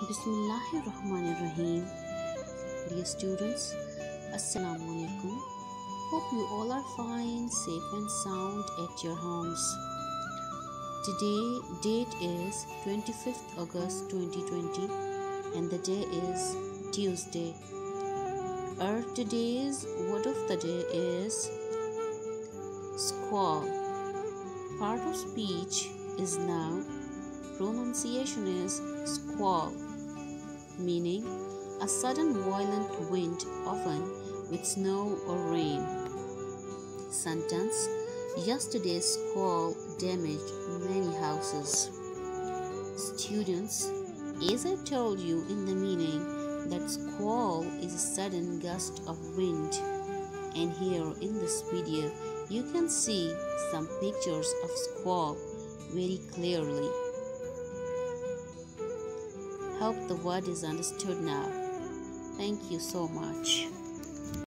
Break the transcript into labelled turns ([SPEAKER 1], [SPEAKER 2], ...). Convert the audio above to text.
[SPEAKER 1] Bismillahirrahmanirrahim. Dear students, Assalamu alaikum. Hope you all are fine, safe and sound at your homes. Today date is 25th August 2020 and the day is Tuesday. Our today's word of the day is squall. Part of speech is now pronunciation is squall, meaning a sudden violent wind, often with snow or rain. Sentence Yesterday's squall damaged many houses. Students, as I told you in the meaning that squall is a sudden gust of wind, and here in this video you can see some pictures of squall very clearly. Hope the word is understood now. Thank you so much.